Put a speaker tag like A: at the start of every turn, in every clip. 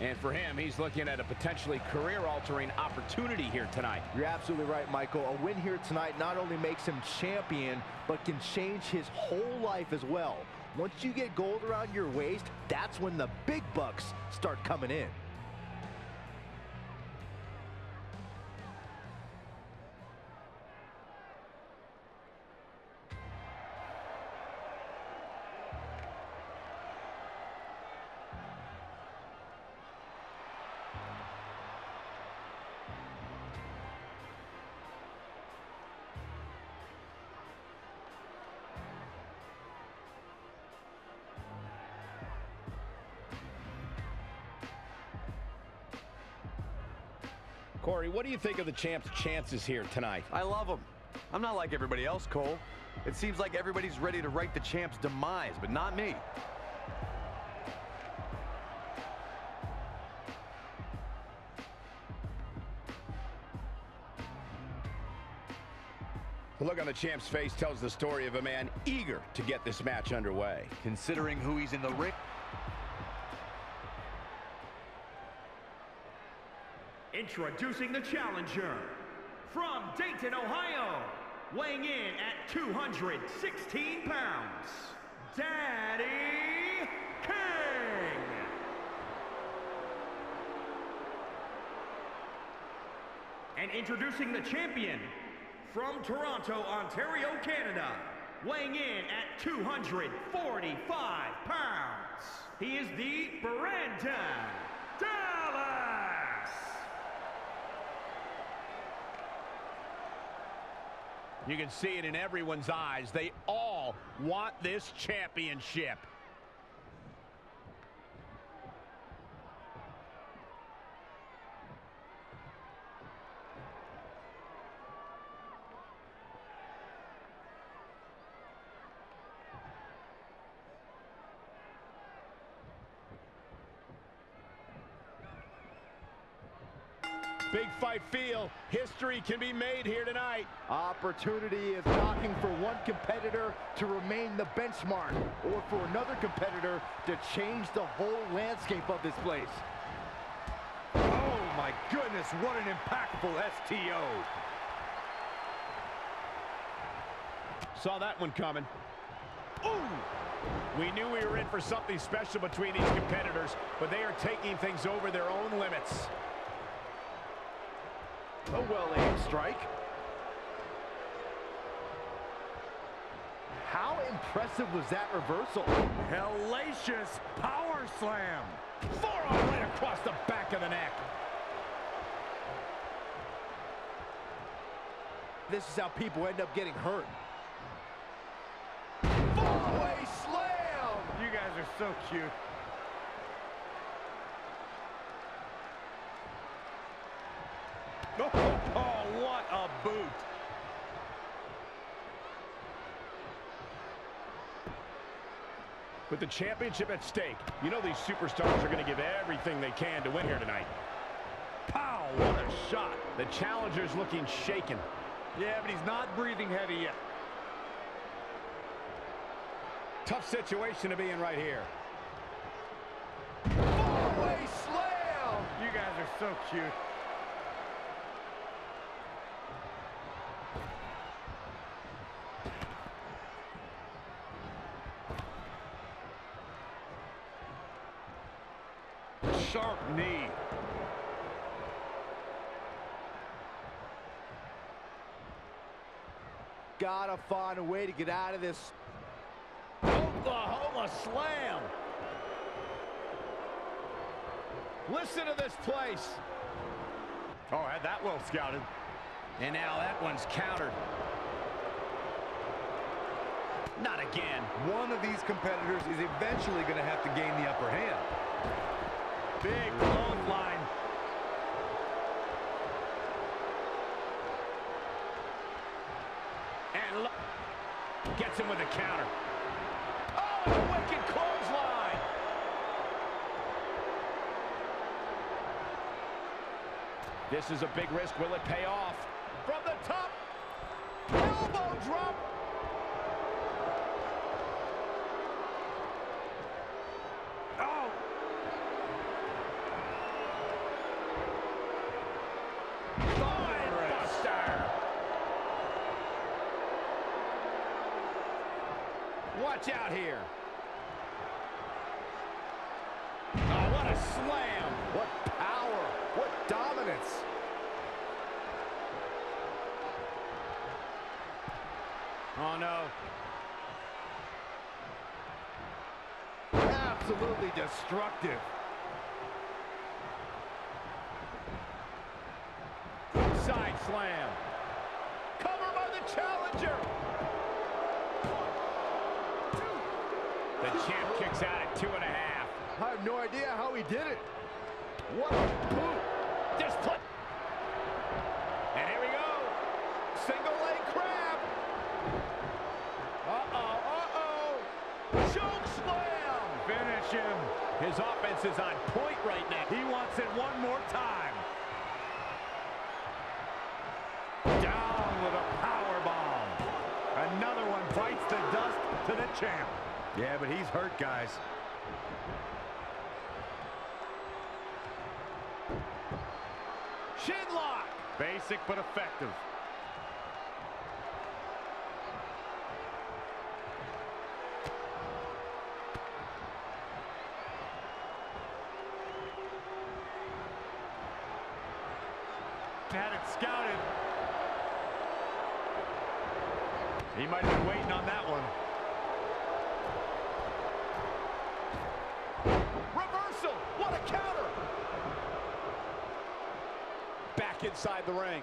A: And for him, he's looking at a potentially career-altering opportunity here tonight.
B: You're absolutely right, Michael. A win here tonight not only makes him champion, but can change his whole life as well. Once you get gold around your waist, that's when the big bucks start coming in.
A: Corey, what do you think of the champ's chances here tonight?
C: I love him. I'm not like everybody else, Cole. It seems like everybody's ready to write the champ's demise, but not me.
A: The look on the champ's face tells the story of a man eager to get this match underway.
C: Considering who he's in the ring.
D: Introducing the challenger from Dayton, Ohio, weighing in at 216 pounds, Daddy King. And introducing the champion from Toronto, Ontario, Canada, weighing in at 245 pounds, he is the Brandon
A: You can see it in everyone's eyes. They all want this championship. Big fight feel. History can be made here tonight.
B: Opportunity is knocking for one competitor to remain the benchmark, or for another competitor to change the whole landscape of this place.
C: Oh my goodness, what an impactful STO.
A: Saw that one coming. Ooh! We knew we were in for something special between these competitors, but they are taking things over their own limits.
B: A well-aimed strike. How impressive was that reversal?
C: Hellacious power slam.
A: Forearm right across the back of the neck.
B: This is how people end up getting hurt. Four-way slam!
C: You guys are so cute. Oh, oh, what a boot.
A: With the championship at stake, you know these superstars are going to give everything they can to win here tonight.
C: Pow, what a shot.
A: The challenger's looking shaken.
C: Yeah, but he's not breathing heavy yet.
A: Tough situation to be in right here. Four-way slam!
C: You guys are so cute.
A: Sharp knee.
B: Gotta find a way to get out of this.
A: Oklahoma slam. Listen to this place.
C: Oh, had that well scouted.
A: And now that one's countered. Not again.
C: One of these competitors is eventually going to have to gain the upper hand.
A: Big clothesline. And look. Gets him with a counter. Oh, and a wicked clothesline. This is a big risk. Will it pay off? From the top. Elbow drop. Oh, Buster. Watch out here. Oh, what a slam.
B: What power. What dominance.
A: Oh, no.
B: Absolutely destructive.
A: Side slam. The champ kicks out at two and a half.
B: I have no idea how he did it. What a boot.
A: Just put. And here we go. Single leg crab. Uh-oh, uh-oh. Choke slam. Finish him. His offense is on point right now. He wants it one more time. Down with a power bomb. Another one bites the dust to the champ.
C: Yeah, but he's hurt, guys.
A: Shin lock. Basic but effective. Had it scouted. He might have been waiting on that one. Reversal! What a counter! Back inside the ring.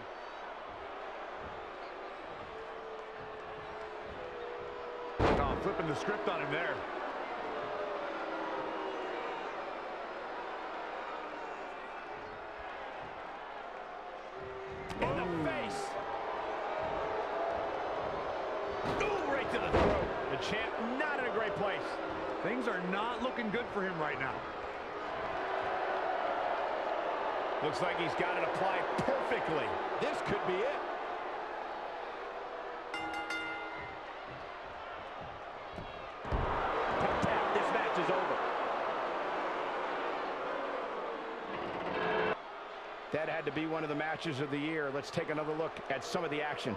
C: Oh, flipping the script on him there.
A: In the face. Ooh, right to the throat. The champ not in a great place.
C: Things are not looking good for him right now.
A: Looks like he's got it applied perfectly. This could be it. Tap, tap. This match is over. That had to be one of the matches of the year. Let's take another look at some of the action.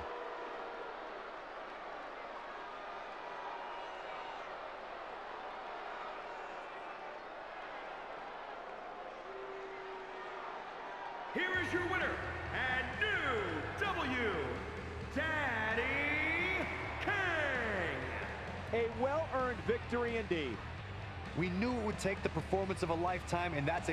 D: Here is your winner and new W, Daddy Kang.
B: A well-earned victory indeed.
C: We knew it would take the performance of a lifetime, and that's